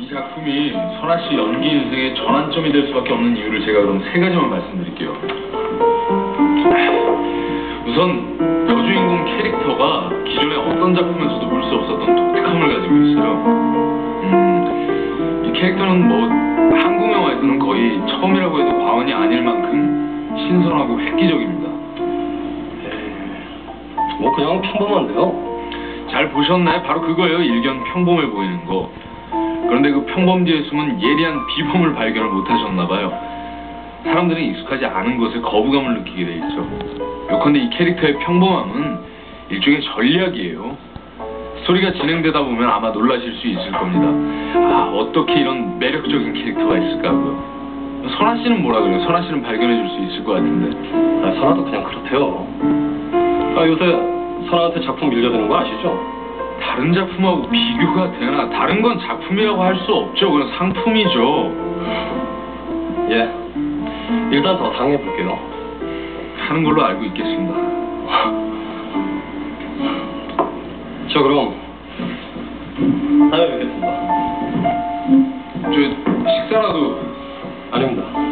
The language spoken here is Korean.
이 작품이 선아 씨 연기 인생의 전환점이 될 수밖에 없는 이유를 제가 그럼 세 가지만 말씀드릴게요. 우선 여주인공 캐릭터가 기존의 어떤 작품에서도 볼 수 없었던 독특함을 가지고 있어요. 음, 이 캐릭터는 뭐 한국 영화에서는 거의 처음이라고 해도 과언이 아닐 만큼 신선하고 획기적입니다. 뭐 그냥 평범한데요. 잘 보셨나요? 바로 그거예요. 일견 평범해 보이는 거. 그런데 그 평범 뒤에 숨은 예리한 비범을 발견을 못하셨나 봐요. 사람들은 익숙하지 않은 것에 거부감을 느끼게 돼 있죠. 요컨대 이 캐릭터의 평범함은 일종의 전략이에요. 스토리가 진행되다 보면 아마 놀라실 수 있을 겁니다. 아, 어떻게 이런 매력적인 캐릭터가 있을까고요. 선아 씨는 뭐라 그래요? 선아 씨는 발견해 줄 수 있을 것 같은데. 아, 선아도 그냥 그렇대요. 아, 요새 선아한테 작품 밀려드는 거 아시죠? 다른 작품하고 비교가 되나? 다른 건 작품이라고 할 수 없죠. 그건 상품이죠. 예. 일단 더 당해볼게요. 하는 걸로 알고 있겠습니다. 저 그럼 다음에 뵙겠습니다. 저 식사라도 아닙니다.